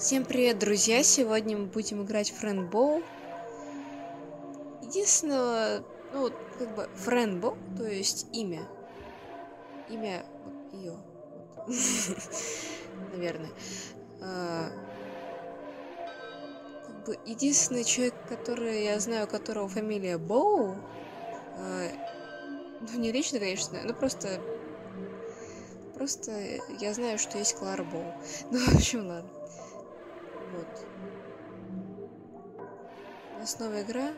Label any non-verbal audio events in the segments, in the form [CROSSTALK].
Всем привет, друзья! Сегодня мы будем играть в Френдбоу. Единственного, ну, как бы, Френдбоу, то есть имя. Имя ее. [LAUGHS] Наверное. А, как бы, единственный человек, который я знаю, у которого фамилия Боу, а, ну, не лично, конечно, но просто Просто я знаю, что есть Клара Боу. [LAUGHS] Ну, в общем, ладно. Вот. Новая игра.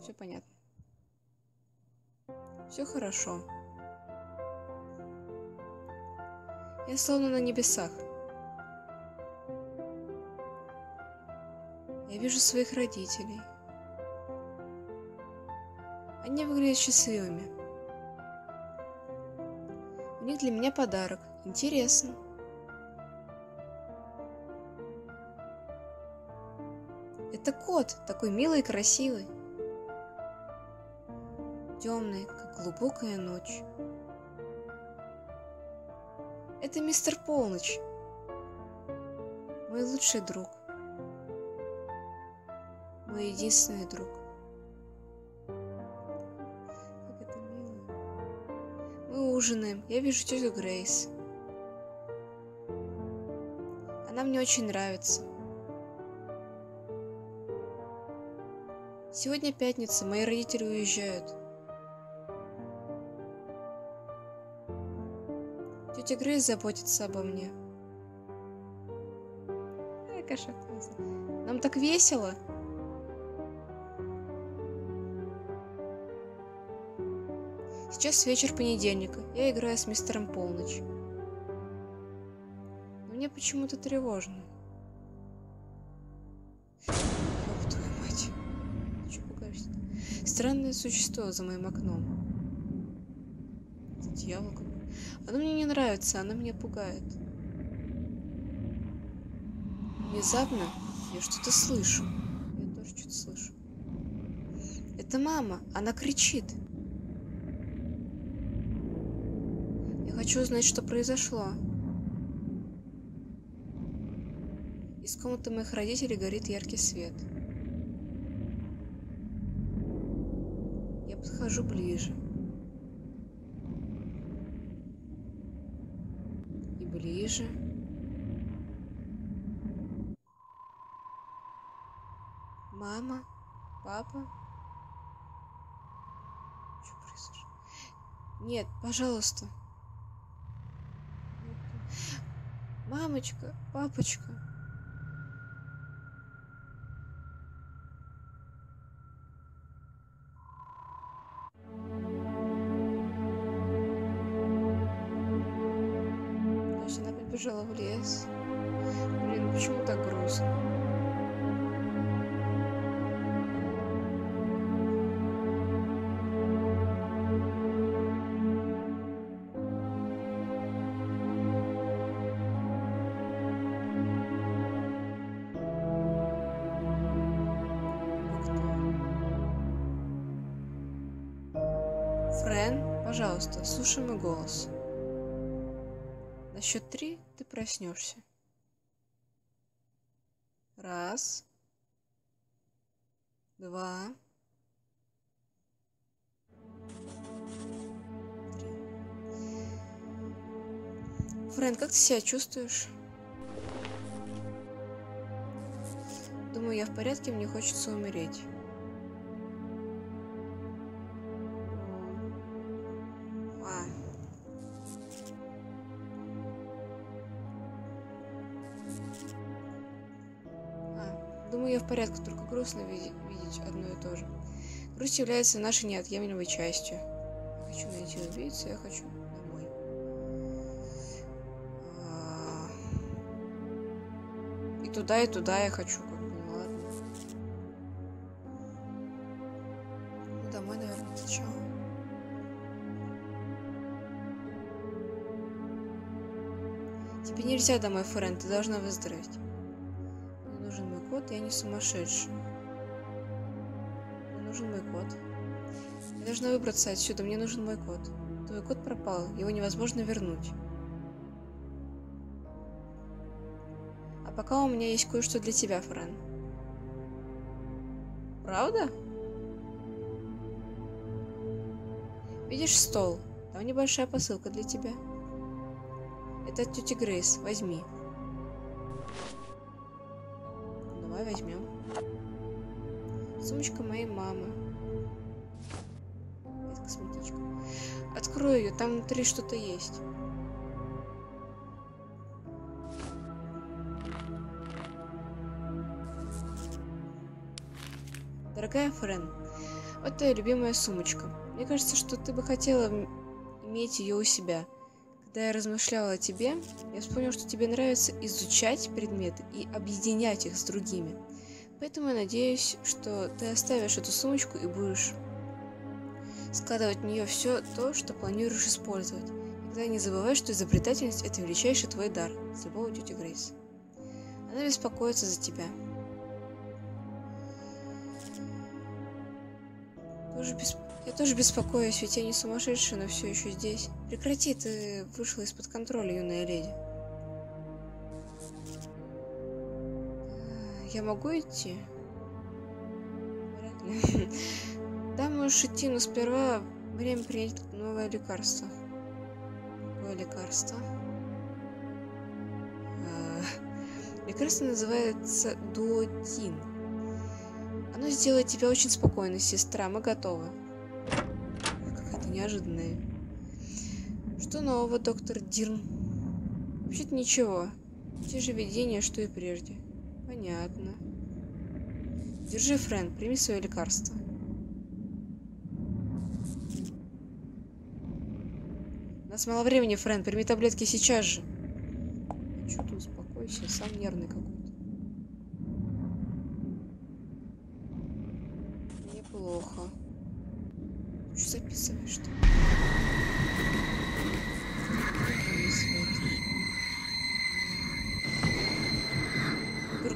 Все понятно. Все хорошо. Я словно на небесах. Я вижу своих родителей. Они выглядят счастливыми. У них для меня подарок. Интересно. Это кот, такой милый и красивый. Темный, как глубокая ночь. Это мистер Полночь. Мой лучший друг. Мой единственный друг. Как это мило. Мы ужинаем. Я вижу тетю Грейс. Она мне очень нравится. Сегодня пятница, мои родители уезжают. Тетя Грейс заботится обо мне. Ай, кошак. Нам так весело. Сейчас вечер понедельника. Я играю с мистером Полночь. Но мне почему-то тревожно. Странное существо за моим окном. Это дьявол. Оно мне не нравится, оно меня пугает. Внезапно я что-то слышу. Я тоже что-то слышу. Это мама, она кричит. Я хочу узнать, что произошло. Из комнаты моих родителей горит яркий свет. Я подхожу ближе. И ближе. Мама? Папа? Что произошло? Нет, пожалуйста. Мамочка, папочка. Побежала в лес. Блин, почему так грустно? Френ, пожалуйста, слушай мой голос. Счет три ты проснешься. Раз. Два. Три. Френ, как ты себя чувствуешь? Думаю, я в порядке, мне хочется умереть. Думаю, я в порядке, только грустно видеть, видеть одно и то же. Грусть является нашей неотъемлемой частью. Я хочу найти убийцу, я хочу домой. А. И туда, и туда я хочу, ну. Ну, домой, наверное, сначала. Тебе нельзя домой, Френ, ты должна выздороветь. Я не сумасшедшая. Мне нужен мой кот. Я должна выбраться отсюда, мне нужен мой кот. Твой кот пропал, его невозможно вернуть. А пока у меня есть кое-что для тебя, Френ. Правда? Видишь стол? Там небольшая посылка для тебя. Это от тети Грейс. Возьми. Давай возьмем. Сумочка моей мамы. Это косметичка. Открою ее, там внутри что-то есть. Дорогая Френ, вот твоя любимая сумочка. Мне кажется, что ты бы хотела иметь ее у себя. Когда я размышляла о тебе, я вспомнил, что тебе нравится изучать предметы и объединять их с другими. Поэтому я надеюсь, что ты оставишь эту сумочку и будешь складывать в нее все то, что планируешь использовать. Никогда не забывай, что изобретательность – это величайший твой дар. С любовью, тетя Грейс. Она беспокоится за тебя. Тоже бесп... Я тоже беспокоюсь, ведь я не сумасшедшая, но все еще здесь. Прекрати, ты вышла из-под контроля, юная леди. Я могу идти? [LAUGHS] Да, можешь идти, но сперва время принять новое лекарство. Какое лекарство? А, лекарство называется дуотин. Оно сделает тебя очень спокойной, сестра. Мы готовы. Какая-то неожиданная. Что нового, доктор Дирн? Вообще-то ничего. Те же видения, что и прежде. Понятно. Держи, Френ, прими свое лекарство. У нас мало времени, Френ, прими таблетки сейчас же. Ты успокойся, сам нервный какой-то.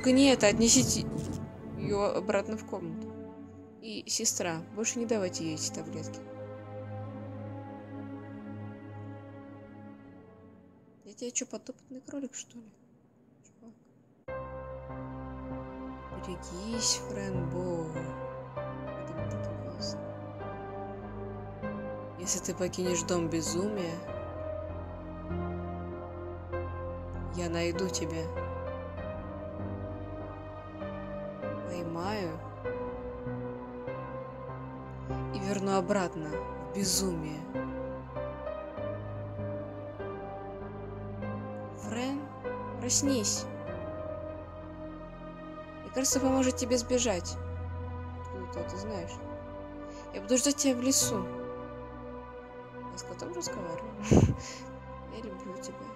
Только не это, отнесите ее обратно в комнату. И сестра, больше не давайте ей эти таблетки. Я тебе что, подопытный кролик, что ли? Чувак. Берегись, Фрэнбо. Это так классно. Если ты покинешь дом безумия, я найду тебя. Поймаю и верну обратно в безумие. Френ, проснись. Лекарство поможет тебе сбежать. Откуда ты знаешь? Я буду ждать тебя в лесу. Я с котом разговариваю. [LAUGHS] Я люблю тебя.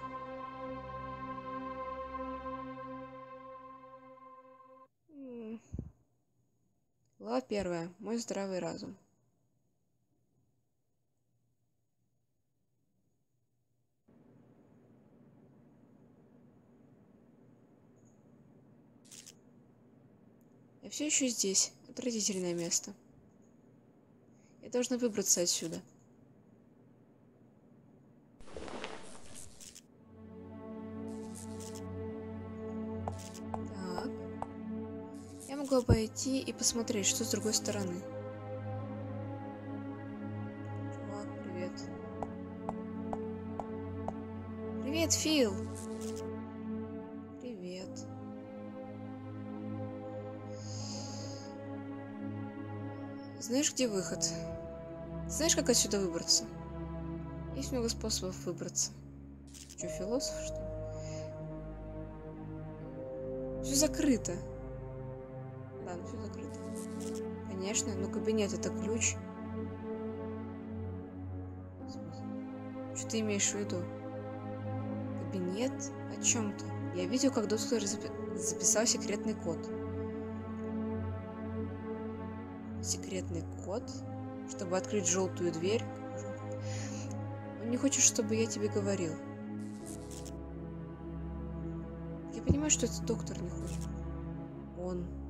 Глава первая. Мой здравый разум. Я все еще здесь. Отвратительное место. Я должна выбраться отсюда. Обойти и посмотреть, что с другой стороны. Чувак, привет. Привет, Фил. Привет. Знаешь, где выход? Знаешь, как отсюда выбраться? Есть много способов выбраться. Что, философ, что ли? Все закрыто. Да, ну все закрыто. Конечно, но кабинет это ключ. Что ты имеешь в виду? Кабинет? О чем ты? Я видел, как доктор запи записал секретный код. Секретный код? Чтобы открыть желтую дверь? Он не хочет, чтобы я тебе говорил. Я понимаю, что этот доктор не хочет. Он.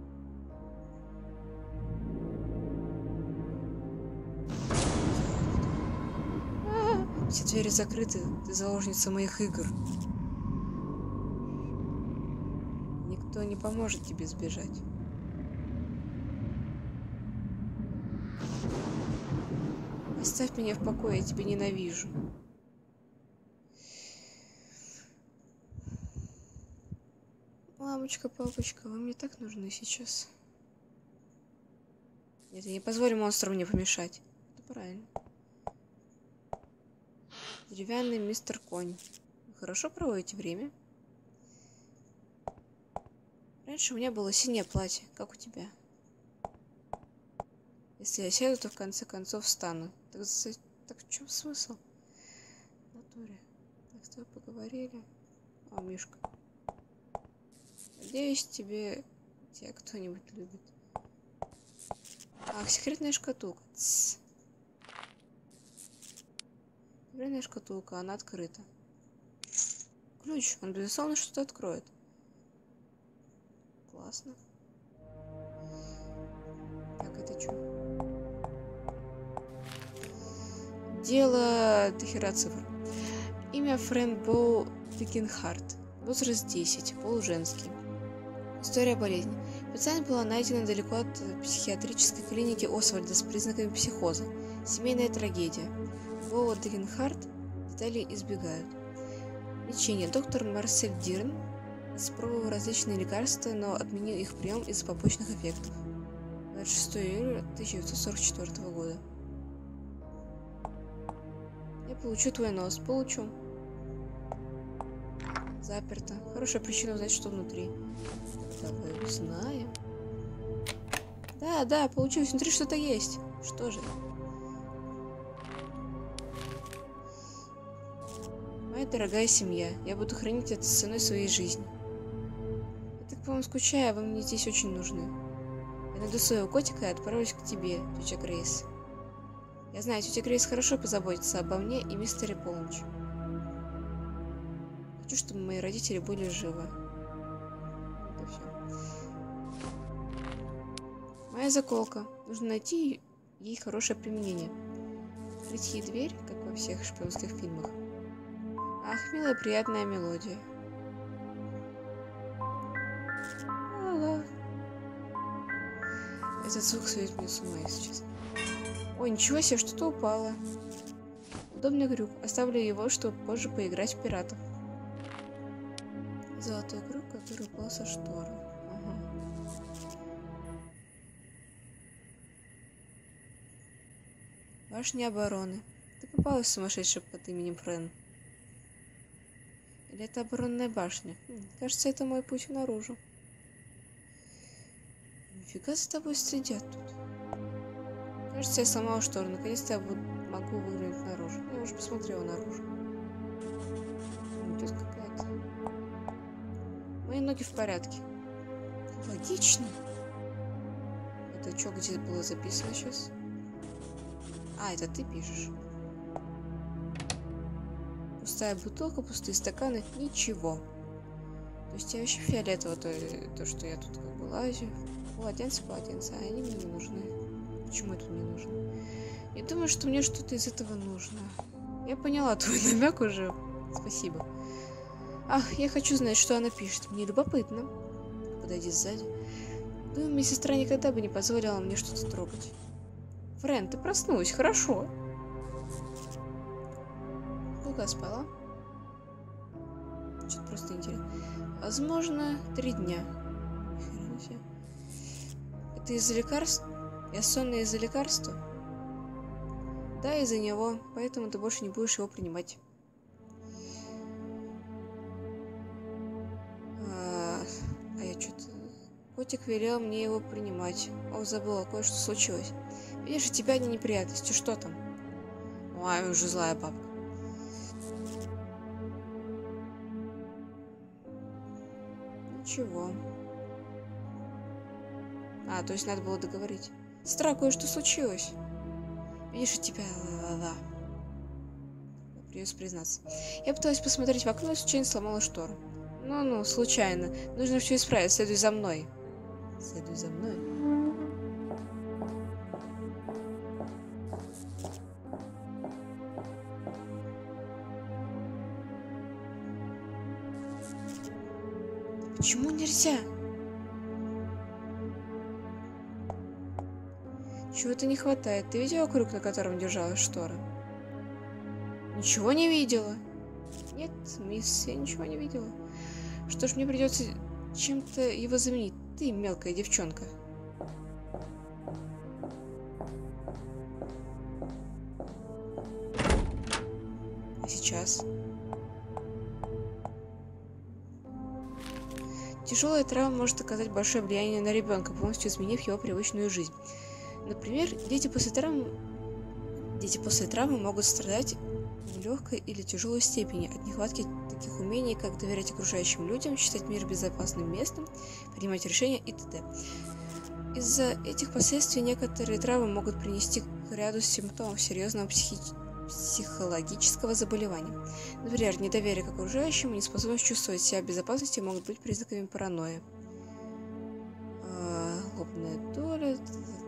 Все двери закрыты. Ты заложница моих игр. Никто не поможет тебе сбежать. Оставь меня в покое, я тебя ненавижу. Мамочка, папочка, вы мне так нужны сейчас. Нет, я не позволю монстру мне помешать. Это правильно. Деревянный мистер Конь. Хорошо проводите время? Раньше у меня было синее платье, как у тебя. Если я сяду, то в конце концов встану. Так, так в чем смысл? Натуре. Так, с тобой поговорили. О, Мишка. Надеюсь, тебе тебя кто-нибудь любит. Ах, секретная шкатулка. Тс. Секретная шкатулка, она открыта. Ключ, он безусловно что-то откроет. Классно. Так, это что? Дело дохера цифр. Имя Фрэнд Боу Дикенхарт. Возраст 10, полуженский. История болезни. Пациент была найдена далеко от психиатрической клиники Освальда с признаками психоза. Семейная трагедия. Боу Дикенхарт деталей избегают. Лечение. Доктор Марсель Дирн испробовал различные лекарства, но отменил их прием из-за побочных эффектов. 26 июля 1944 года. Я получу твой нос. Получу. Заперто. Хорошая причина узнать, что внутри. Давай узнаем. Да, да, получилось. Внутри что-то есть. Что же? Моя дорогая семья, я буду хранить это ценой своей жизни. Я так по вам скучаю, а вы мне здесь очень нужны. Я найду своего котика и отправлюсь к тебе, тетя Грейс. Я знаю, тетя Грейс хорошо позаботится обо мне и мистере Полночь. Хочу, чтобы мои родители были живы. Это все. Моя заколка. Нужно найти ей хорошее применение. Открыть ей дверь, как во всех шпионских фильмах. Ах, милая приятная мелодия. Ла-ла. Этот звук сводит меня с ума, если честно. Ой, ничего себе, что-то упало. Удобный крюк. Оставлю его, чтобы позже поиграть в пиратов. Золотой круг, который упал со шторы. Башня обороны. Ты попалась сумасшедший под именем Френ. Или это оборонная башня? Кажется, это мой путь наружу. Нифига за тобой следят тут. Кажется, я сломала штору. Наконец-то я могу выглянуть наружу. Я уже посмотрела наружу. Тут какая-то... Мои ноги в порядке. Логично. Это что, где было записано сейчас? А, это ты пишешь. Пустая бутылка, пустые стаканы, ничего. То есть я вообще фиолетово, то, то что я тут как бы лазю. Полотенце, полотенце, а они мне не нужны. Почему это мне нужно? Я думаю, что мне что-то из этого нужно. Я поняла твой [LAUGHS] намек уже. Спасибо. Ах, я хочу знать, что она пишет. Мне любопытно. Подойди сзади. Думаю, моя сестра никогда бы не позволила мне что-то трогать. Френ, ты проснулась, хорошо. Долго спала? Что-то просто интересно. Возможно, три дня. Это из-за лекарств? Я сонная из-за лекарства? Да, из-за него, поэтому ты больше не будешь его принимать. А, а я что-то... Котик велел мне его принимать. О, забыла, кое-что случилось. Видишь, у тебя не неприятности, что там? Ой, уже злая бабка. Ничего. А, то есть надо было договорить. Сестра, кое-что случилось. Видишь, тебя ла-ла-ла. Придется признаться. Я пыталась посмотреть в окно и случайно сломала штору. Ну-ну, случайно. Нужно все исправить. Следуй за мной. Следуй за мной. Почему нельзя? Чего-то не хватает. Ты видела круг, на котором держалась штора? Ничего не видела. Нет, мисс, я ничего не видела. Что ж, мне придется чем-то его заменить. Ты мелкая девчонка. А сейчас? Тяжелая травма может оказать большое влияние на ребенка, полностью изменив его привычную жизнь. Например, дети после травмы, дети после травмы могут страдать в легкой или тяжелой степени от нехватки таких умений, как доверять окружающим людям, считать мир безопасным местом, принимать решения и т.д. Из-за этих последствий некоторые травмы могут принести к ряду симптомов серьезного психи... психологического заболевания. Например, недоверие к окружающим и неспособность чувствовать себя в безопасности могут быть признаками паранойи. А, лобная доля,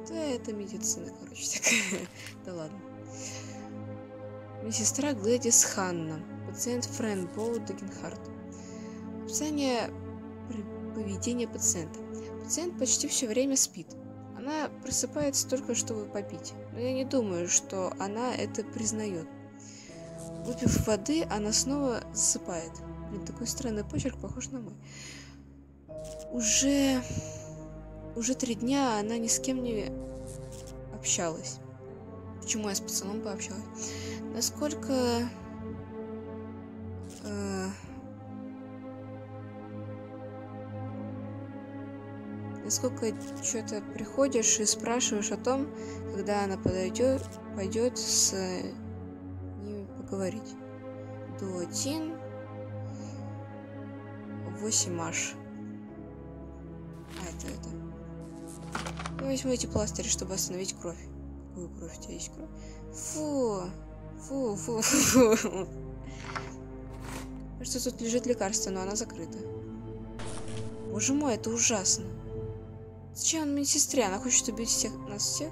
да, это медицина, короче, такая. [LAUGHS] да ладно. Медсестра Глэдис Ханна, пациент Фрэн Боу Дагенхарт. Описание поведения пациента. Пациент почти все время спит. Она просыпается только чтобы попить, но я не думаю, что она это признает. Выпив воды, она снова засыпает. Блин, такой странный почерк, похож на мой. Уже... Уже три дня она ни с кем не общалась. Почему я с пацаном пообщалась? Насколько... насколько что-то приходишь и спрашиваешь о том, когда она подойдет, пойдет с ними поговорить. Дуотин 8 аж. А, это это. Я возьму эти пластыри, чтобы остановить кровь. Какую кровь? У тебя есть кровь? Фу, фу, фу. [LAUGHS] фу. Кажется, тут лежит лекарство, но она закрыта. Боже мой, это ужасно. Зачем он медсестре? Она хочет убить всех нас всех?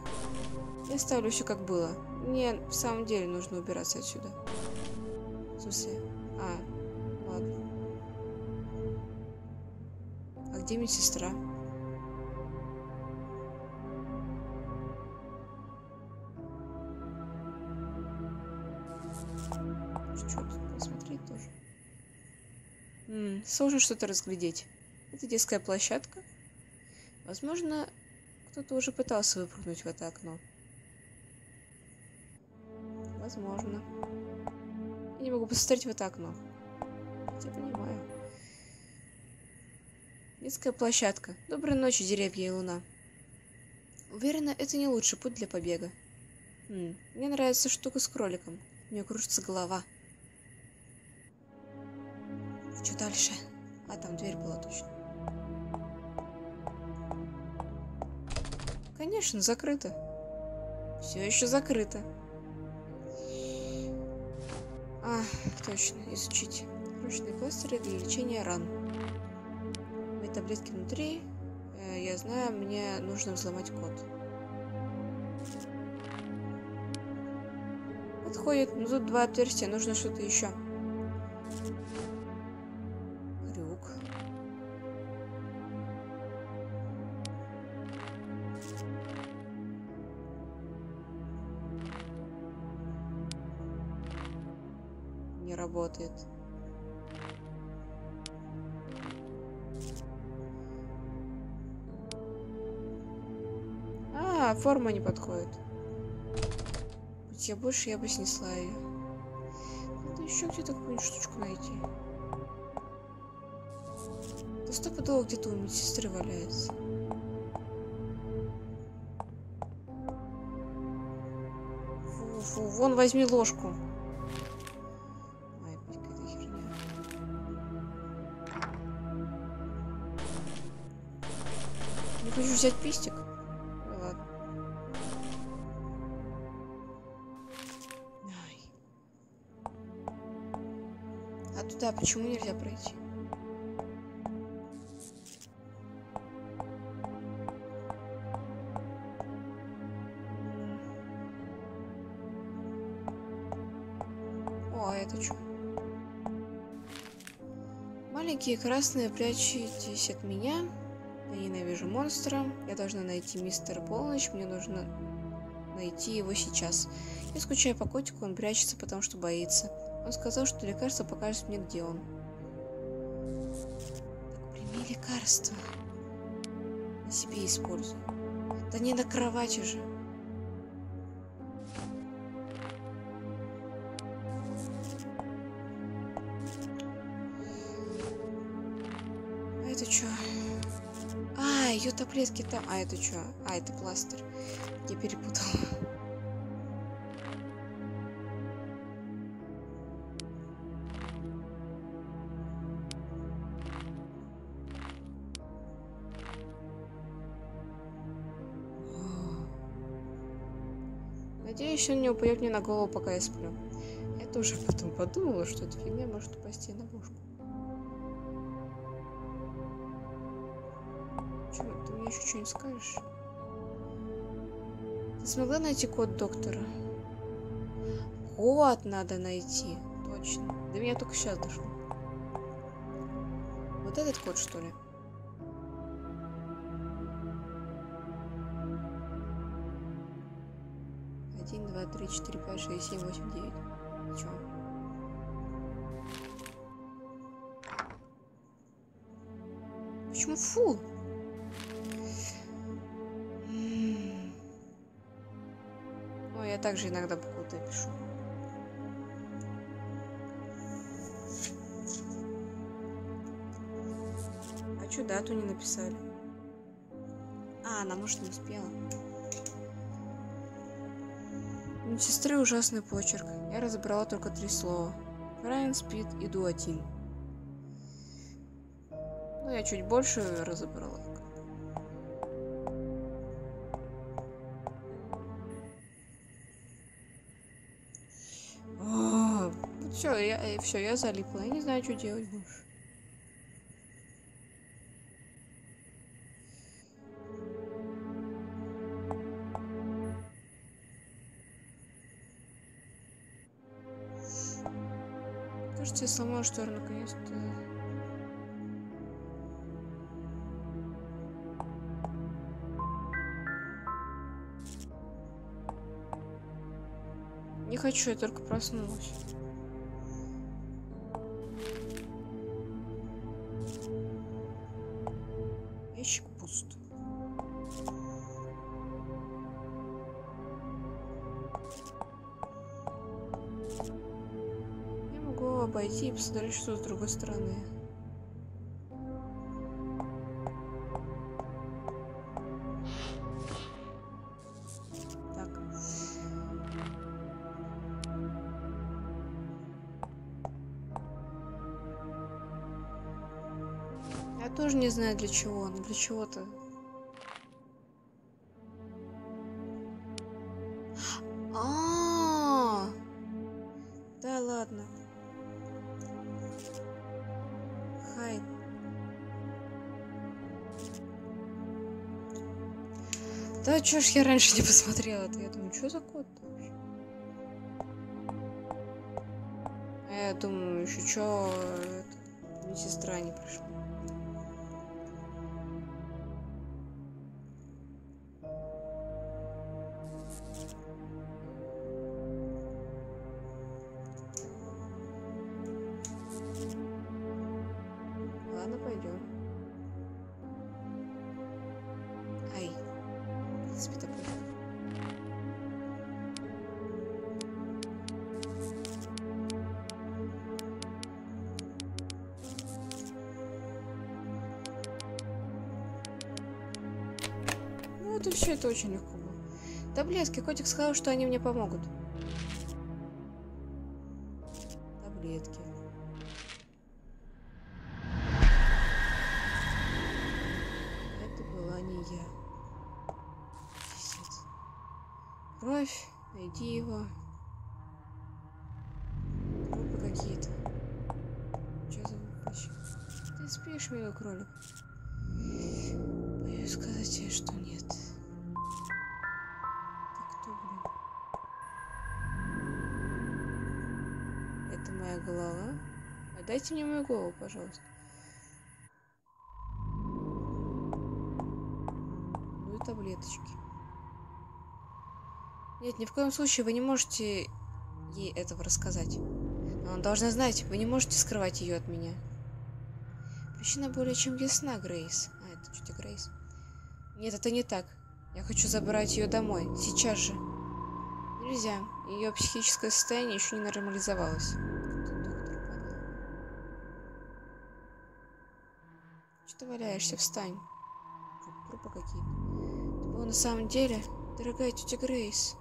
Я оставлю все как было. Мне в самом деле нужно убираться отсюда. В смысле? А, ладно. А где медсестра? Что тоже? -м, сложно что-то разглядеть. Это детская площадка. Возможно, кто-то уже пытался выпрыгнуть в это окно. Возможно. Я не могу посмотреть в это окно. Я понимаю. Детская площадка. Доброй ночи, деревья и луна. Уверена, это не лучший путь для побега. М -м, мне нравится штука с кроликом. Мне кружится голова. Что дальше? А, там дверь была точно. Конечно, закрыто. Все еще закрыто. А, точно, изучить. Ручные пластыри для лечения ран. Мои таблетки внутри. Э, я знаю, мне нужно взломать код. Подходит. Ну тут два отверстия, нужно что-то еще. Работает. А, форма не подходит. Будь я больше, я бы снесла ее. Надо еще где-то какую-нибудь штучку найти. Да стопудово где-то у медсестры валяется. Фу, фу, вон возьми ложку. Хочу взять пистик. Ладно. А туда почему нельзя пройти? О, а это что? Маленькие красные, прячетесь от меня. Я ненавижу монстра. Я должна найти мистера Полночь. Мне нужно найти его сейчас. Я скучаю по котику, он прячется, потому что боится. Он сказал, что лекарство покажет мне, где он. Так прими лекарство. На себе используй. Да не на кровати же. Таблетки там. А, это что? А, это пластырь. Я перепутала. Надеюсь, он не упадет мне на голову, пока я сплю. Я тоже потом подумала, что эта фигня может упасть на бошку. Еще что-нибудь скажешь? Ты смогла найти код доктора? Код надо найти. Точно. До меня только сейчас дошло. Вот этот код, что ли? Один, два, три, четыре, пять, шесть, семь, восемь, девять. Чё? Почему фу? Также иногда буквы пишу. А чё дату не написали? А, она, может, не успела. У сестры ужасный почерк. Я разобрала только три слова. Райан спит и дуатин. Ну, я чуть больше разобрала. Все, я, залипла. Я не знаю, что делать больше. Кажется, я сломала штору наконец-то. Не хочу, я только проснулась. Могу обойти и посмотреть, что с другой стороны. Я тоже не знаю для чего, но для чего-то. Да чё ж я раньше не посмотрела-то? Я думаю, что за код вообще? А я думаю, еще чё это, медсестра не пришла. Таблетки. Котик сказал, что они мне помогут. Таблетки. Это была не я. Пиздец. Кровь. Найди его. Трупы какие-то. Что за вообще? Ты спишь, милый кролик? Боюсь сказать тебе, что нет. голова. Отдайте мне мою голову, пожалуйста. Ну и таблеточки. Нет, ни в коем случае вы не можете ей этого рассказать. Но она должна знать, вы не можете скрывать ее от меня. Причина более чем ясна, Грейс. А, это что-то, Грейс. Нет, это не так. Я хочу забрать ее домой. Сейчас же. Нельзя. Ее психическое состояние еще не нормализовалось. Ты валяешься? Встань. Трупы какие-то. Было на самом деле, дорогая тетя Грейс.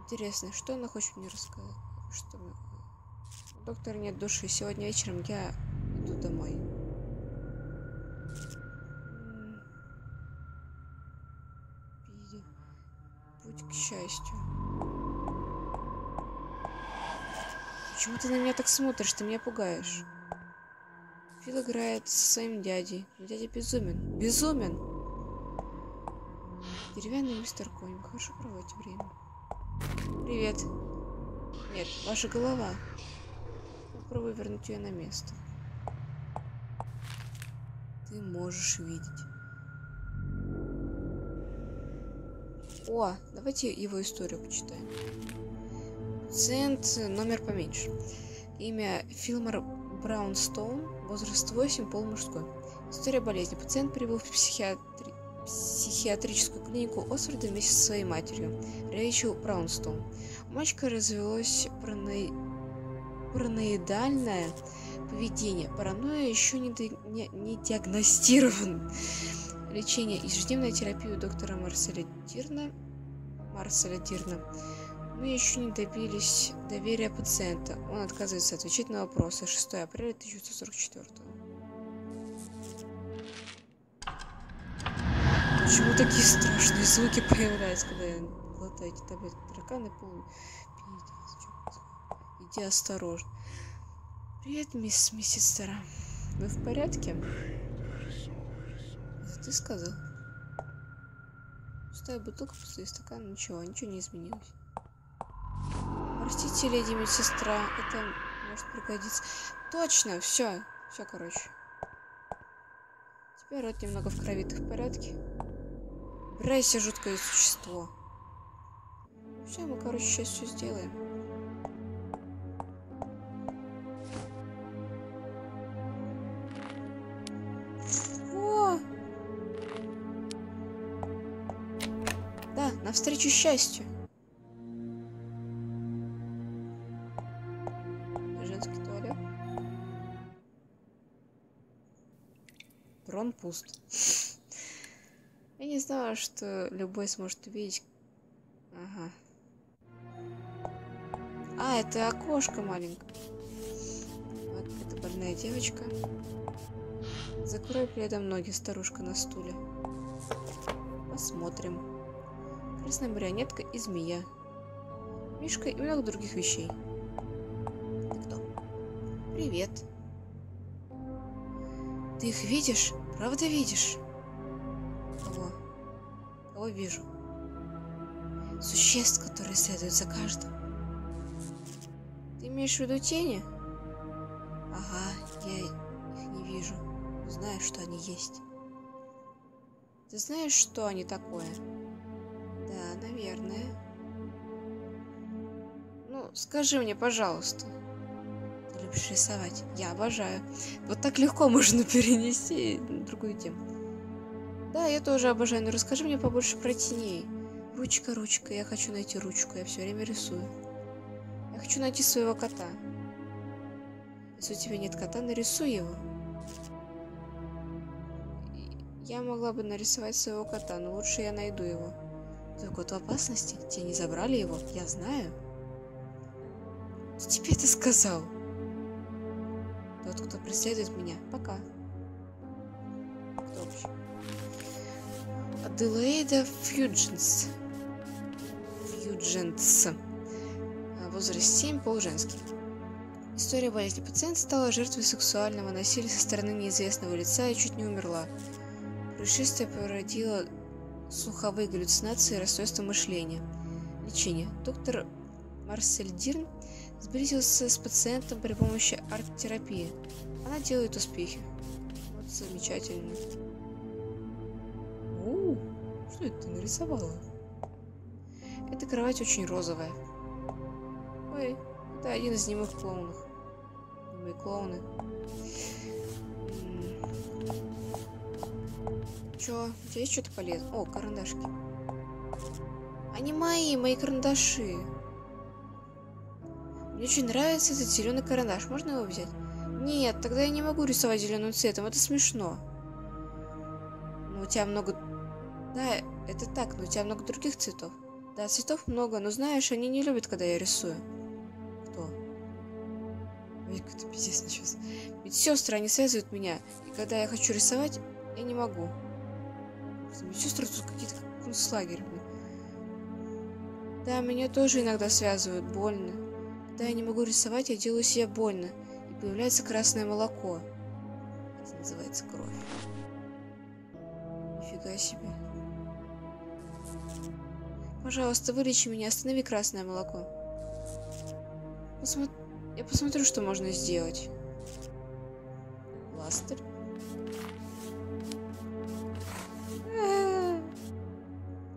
Интересно, что она хочет мне рассказать? Что мы... Доктор нет души. Сегодня вечером я иду домой. Путь к счастью. Почему ты на меня так смотришь? Ты меня пугаешь. Фил играет со своим дядей. Но дядя безумен. Безумен! Деревянный мистер Конь. Хорошо проводите время. Привет. Нет, ваша голова. Попробуй вернуть ее на место. Ты можешь видеть. О, давайте его историю почитаем. Пациент номер поменьше. Имя Филмор Браунстоун, возраст 8, пол мужской. История болезни. Пациент прибыл в психиатри... психиатрическую клинику Осфорда вместе со своей матерью, Рэйчел Браунстоун. У мальчика развелось парано... параноидальное поведение. Паранойя еще не, ди... не... не диагностирован. Лечение ежедневная терапия у доктора Марселя Дирна. Марселя Дирна мы еще не добились доверия пациента. Он отказывается отвечать на вопросы. 6 апреля 1944. Почему такие страшные звуки появляются, когда я глотаю эти таблетки? Тараканы полные. Иди осторожно. Привет, мисс медсестра. Вы в порядке? Это ты сказал? Пустая бутылка, пустой стакан, ничего, ничего не изменилось. Простите, леди медсестра, это может пригодиться. Точно, все, все, короче. Теперь рот немного в крови, ты в порядке? Брайся, жуткое существо. Все, мы, короче, сейчас все сделаем. О! Да, навстречу счастью. Пуст. Я не знала, что любой сможет увидеть. Ага. А, это окошко маленькое. Вот, это больная девочка. Закрой пледом ноги, старушка на стуле. Посмотрим. Красная марионетка и змея. Мишка и много других вещей. Ты кто? Привет. Ты их видишь? Правда видишь? Кого? Кого вижу? Существ, которые следуют за каждым. Ты имеешь в виду тени? Ага, я их не вижу. Но знаю, что они есть. Ты знаешь, что они такое? Да, наверное. Ну, скажи мне, пожалуйста любишь рисовать. Я обожаю. Вот так легко [LAUGHS] можно перенести другую тему. Да, я тоже обожаю, но расскажи мне побольше про теней. Ручка, ручка, я хочу найти ручку, я все время рисую. Я хочу найти своего кота. Если у тебя нет кота, нарисуй его. Я могла бы нарисовать своего кота, но лучше я найду его. Твой кот в опасности? Те не забрали его? Я знаю. Кто тебе это сказал? Тот, кто преследует меня. Пока. Кто вообще? Аделаида Фьюдженс. Фьюдженс. Возраст 7, пол женский. История болезни. Пациент стала жертвой сексуального насилия со стороны неизвестного лица и чуть не умерла. Происшествие породило слуховые галлюцинации и расстройство мышления. Лечение. Доктор Марсель Дирн сблизился с пациентом при помощи арт-терапии. Она делает успехи. Вот замечательно. У, Что это ты нарисовала? Эта кровать очень розовая. Ой, это один из немых клоунов. Немые клоуны. Чё? У тебя есть что-то полезное? О, карандашки. Они мои, мои карандаши. Мне очень нравится этот зеленый карандаш. Можно его взять? Нет, тогда я не могу рисовать зеленым цветом. Это смешно. Ну, у тебя много... Да, это так, но у тебя много других цветов. Да, цветов много, но знаешь, они не любят, когда я рисую. Кто? Ой, какой-то пиздец начался. Медсестры, они связывают меня. И когда я хочу рисовать, я не могу. Медсестры тут какие-то концлагерь. Да, меня тоже иногда связывают, больно. Когда я не могу рисовать, я делаю себе больно. И появляется красное молоко. Это называется кровь. Нифига себе. Пожалуйста, вылечи меня, останови красное молоко. Посмо... Я посмотрю, что можно сделать. Пластырь.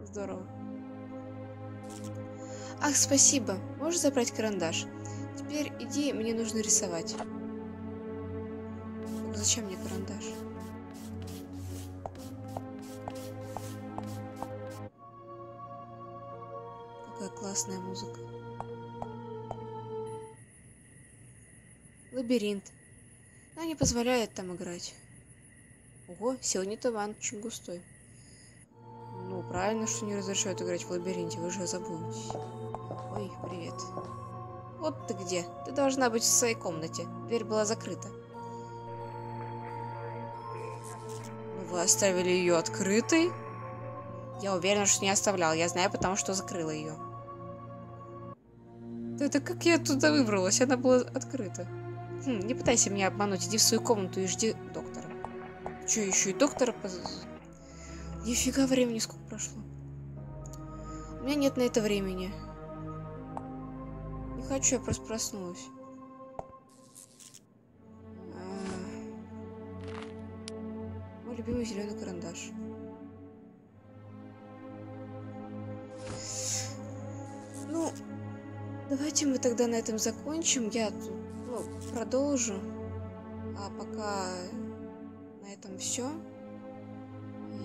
Здорово. Ах, спасибо. Можешь забрать карандаш? Теперь иди, мне нужно рисовать. Зачем мне карандаш? Какая классная музыка. Лабиринт. Она не позволяет там играть. Ого, сегодня туман очень густой. Ну, правильно, что не разрешают играть в лабиринте, вы же забудете. Ой, привет. Вот ты где. Ты должна быть в своей комнате. Дверь была закрыта. Вы оставили ее открытой? Я уверена, что не оставлял. Я знаю, потому что закрыла ее. Да это как я туда выбралась? Она была открыта. Хм, не пытайся меня обмануть. Иди в свою комнату и жди доктора. Че, еще и доктора поз... Нифига времени сколько прошло. У меня нет на это времени. Хочу, я просто проснулась. А... Мой любимый зеленый карандаш. Ну, давайте мы тогда на этом закончим. Я тут ну, продолжу. А пока на этом все.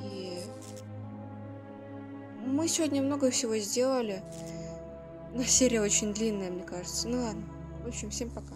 И мы сегодня много всего сделали. Но серия очень длинная, мне кажется. Ну ладно. В общем, всем пока.